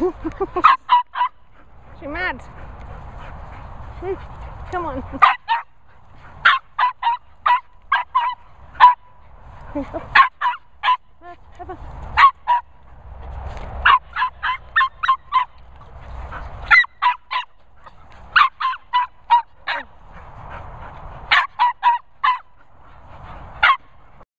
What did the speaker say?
she mad. Come on. Have a-